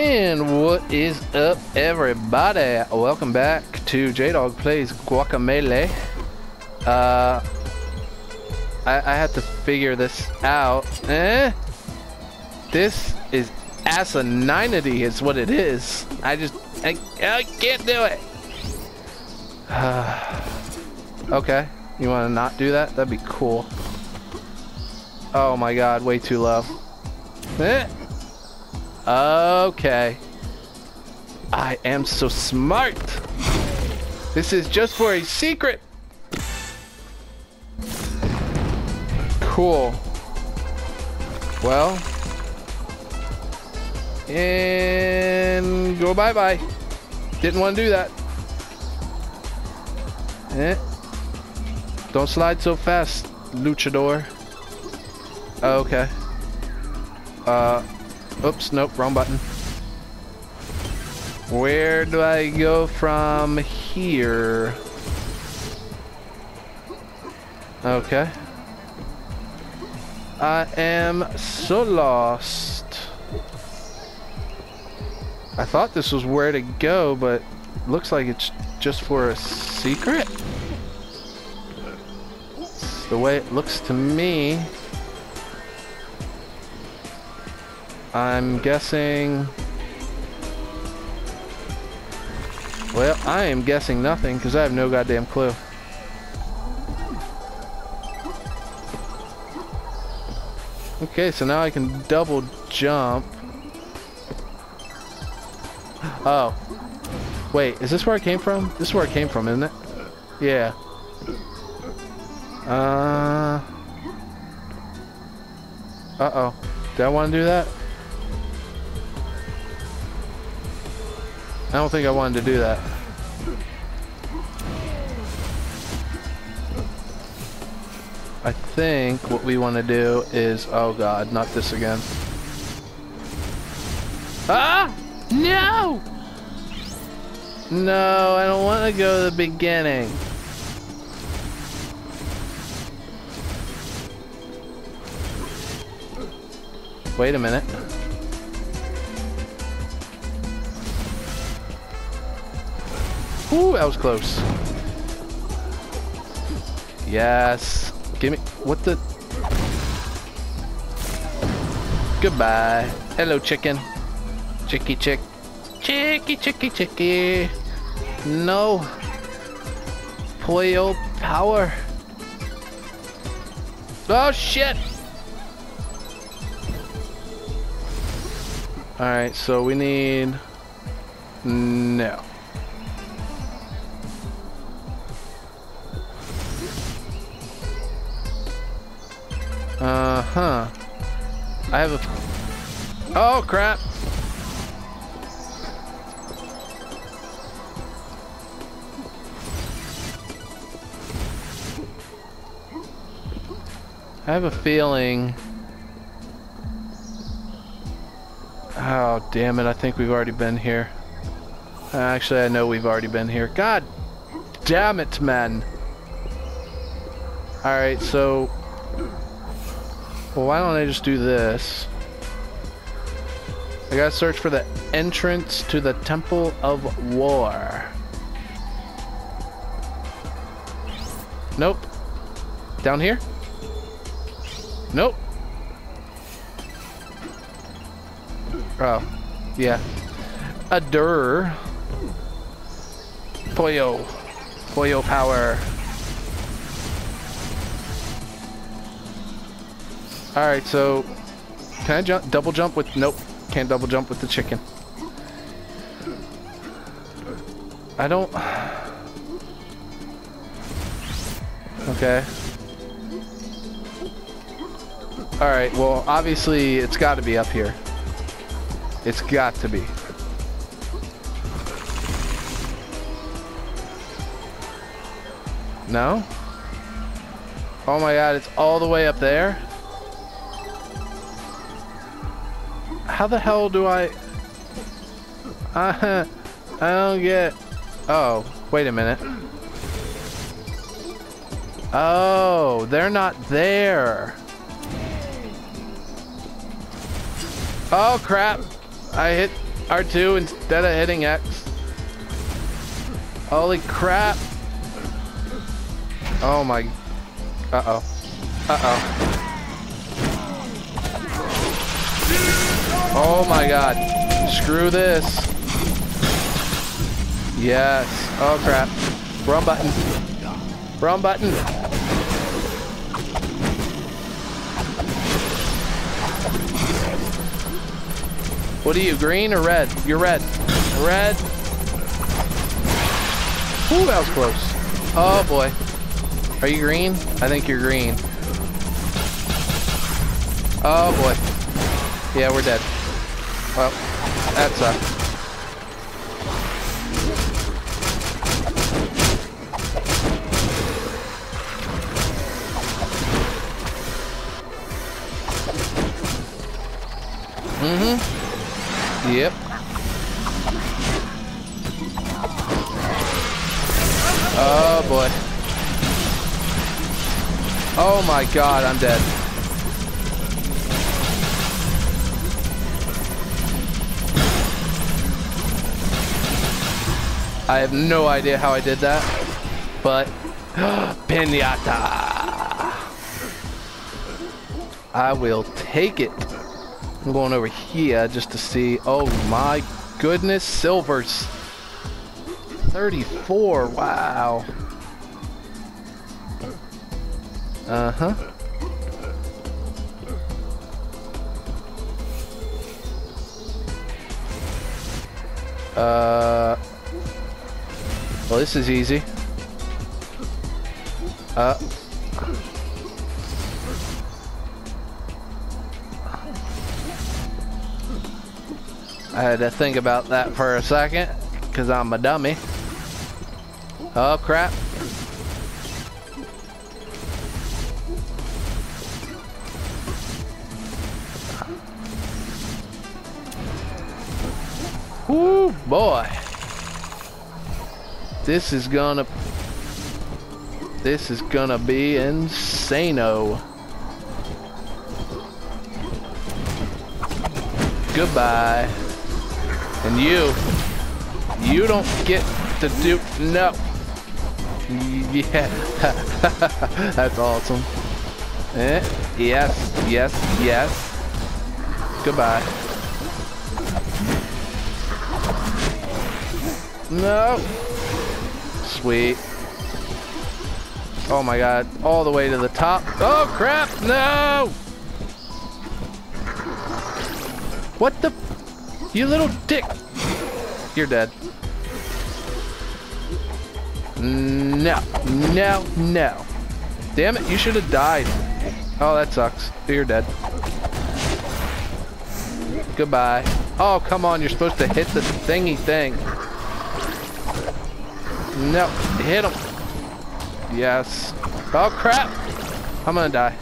And what is up, everybody? Welcome back to Jdogg Plays Guacamelee. Uh, I, I had to figure this out. Eh? This is asininity, is what it is. I just, I, I can't do it. okay, you want to not do that? That'd be cool. Oh my god, way too low. Eh? Okay. I am so smart. This is just for a secret. Cool. Well. And go bye-bye. Didn't want to do that. Eh. Don't slide so fast, luchador. Okay. Uh, oops, nope, wrong button. Where do I go from here? Okay. I am so lost. I thought this was where to go, but looks like it's just for a secret. It's the way it looks to me. I'm guessing... Well, I am guessing nothing because I have no goddamn clue. Okay, so now I can double jump. Oh. Wait, is this where I came from? This is where I came from, isn't it? Yeah. Uh... Uh-oh. Did I want to do that? I don't think I wanted to do that. I think what we want to do is, oh god, not this again. Ah! No! No, I don't want to go to the beginning. Wait a minute. Ooh, that was close. Yes. Give me... What the... Goodbye. Hello, chicken. Chicky chick. Chicky chicky chicky. No. Pollo power. Oh, shit. Alright, so we need... No. Uh-huh. I have a... Oh, crap. I have a feeling... Oh, damn it. I think we've already been here. Actually, I know we've already been here. God damn it, man. Alright, so well, why don't I just do this? I gotta search for the entrance to the Temple of War. Nope. Down here? Nope. Oh, yeah. A dur. Pollo. Pollo power. Alright, so can I jump double jump with nope, can't double jump with the chicken. I don't Okay. Alright, well obviously it's gotta be up here. It's got to be. No? Oh my god, it's all the way up there? How the hell do I... I, don't get... Oh, wait a minute. Oh, they're not there. Oh, crap. I hit... R2 instead of hitting X. Holy crap. Oh my. Uh-oh. Uh-oh. Oh my god. Screw this. Yes. Oh crap. Wrong button. Wrong button. What are you, green or red? You're red. Red. Ooh, that was close. Oh boy. Are you green? I think you're green. Oh boy. Yeah, we're dead. Well, that sucks. Mm-hmm. Yep. Oh boy. Oh my god, I'm dead. I have no idea how I did that, but pinata. I will take it. I'm going over here just to see. Oh my goodness, silvers. 34, wow. Uh-huh. Uh, well, this is easy. Uh, I had to think about that for a second, because I'm a dummy. Oh, crap. Whoo, boy. This is gonna... This is gonna be insano. Goodbye. And you, you don't get to do, no. Yeah, that's awesome. Eh, yes, yes, yes. Goodbye. No. Sweet. Oh my god, all the way to the top. Oh crap, no! What the you little dick! You're dead. No, no, no. Damn it, you should have died. Oh, that sucks. You're dead. Goodbye. Oh, come on, you're supposed to hit the thingy thing. No, hit him. Yes. Oh, crap. I'm gonna die.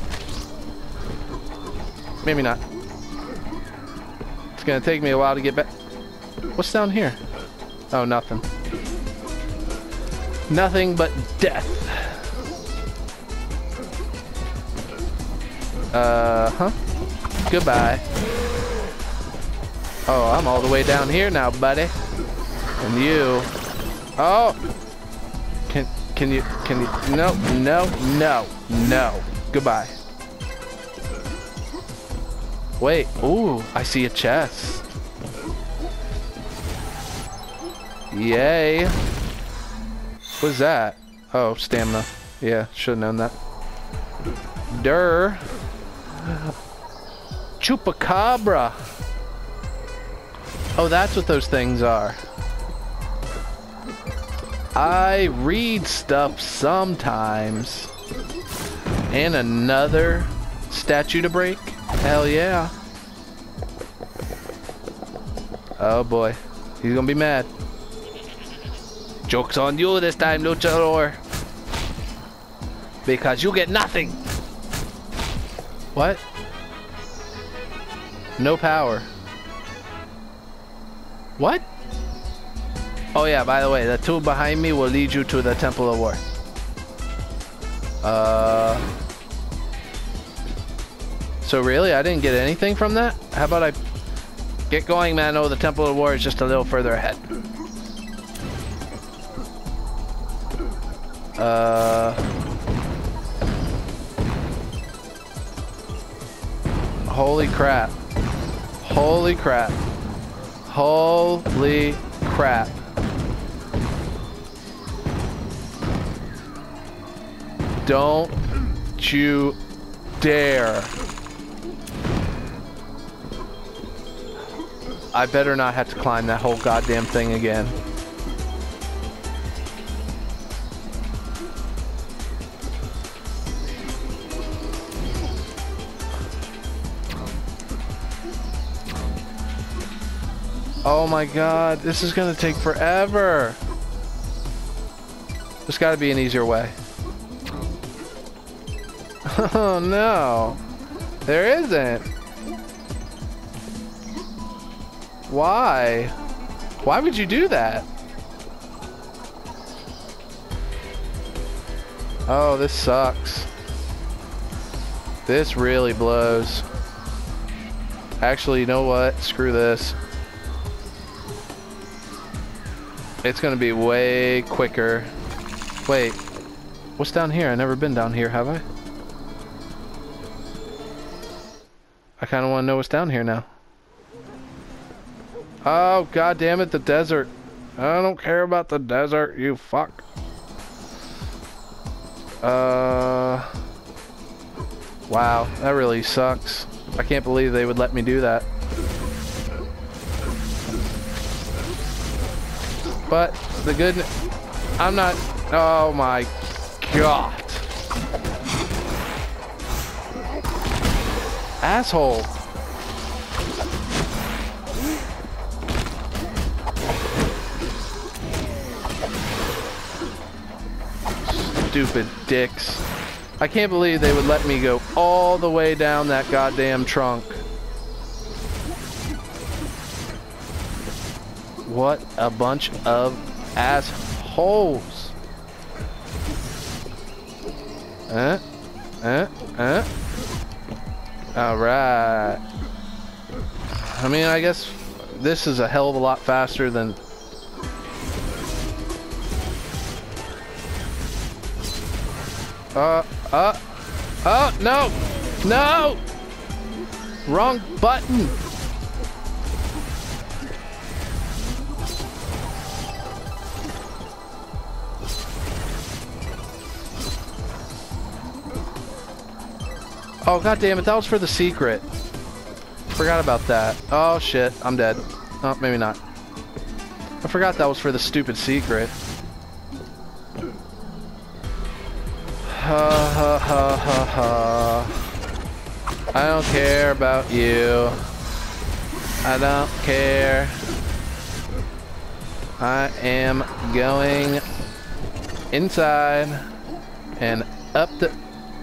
Maybe not It's gonna take me a while to get back. What's down here? Oh, nothing. Nothing but death. Uh huh. Goodbye. Oh, I'm all the way down here now, buddy. And you. Oh. Can you can you? No no no no. Goodbye. Wait, ooh, I see a chest. Yay. What's that? Oh, stamina. Yeah, should have known that. Durr. Chupacabra. Oh, that's what those things are. I read stuff sometimes. And another statue to break. Hell yeah. Oh boy. He's gonna be mad. Joke's on you this time, Luchador. Because you get nothing. What? No power. What? Oh yeah, by the way, the tool behind me will lead you to the Temple of War. Uh... So really, I didn't get anything from that? How about I... Get going, man. Oh, the Temple of War is just a little further ahead. Uh... Holy crap. Holy crap. Holy crap. Don't you dare. I better not have to climb that whole goddamn thing again. Oh my god, this is gonna take forever. There's gotta be an easier way. Oh no, there isn't. Why? Why would you do that? Oh, this sucks. This really blows. Actually, you know what? Screw this. It's gonna be way quicker. Wait, what's down here? I've never been down here, have I? I kind of want to know what's down here now. Oh, god damn it, the desert. I don't care about the desert, you fuck. Uh... Wow, that really sucks. I can't believe they would let me do that. But the good, I'm not, oh my god. Asshole. Stupid dicks. I can't believe they would let me go all the way down that goddamn trunk. What a bunch of assholes. Uh, uh, uh. Alright. I mean, I guess this is a hell of a lot faster than... Uh, uh, uh, no! No! Wrong button! Oh, god damn it, that was for the secret. Forgot about that. Oh, shit, I'm dead. Oh, maybe not. I forgot that was for the stupid secret. Ha ha ha ha ha. I don't care about you. I don't care. I am going inside and up the...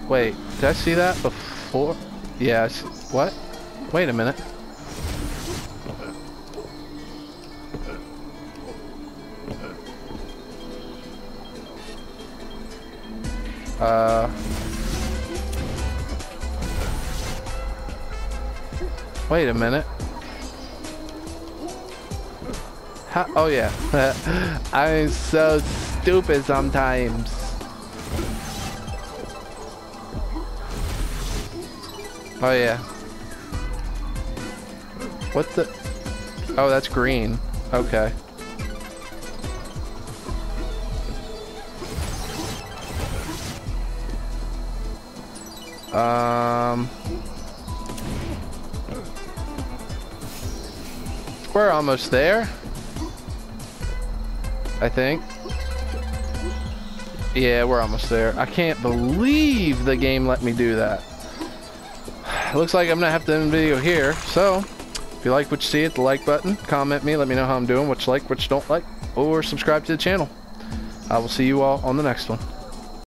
Wait, did I see that before? Four? Yes. What? Wait a minute. Uh... Wait a minute. How, oh yeah. I'm so stupid sometimes. Oh yeah. What the? Oh, that's green. Okay. Um... We're almost there. I think. Yeah, we're almost there. I can't believe the game let me do that looks like I'm gonna have to end the video here. So, if you like what you see, hit the like button, comment me, let me know how I'm doing, what you like, what you don't like, or subscribe to the channel. I will see you all on the next one.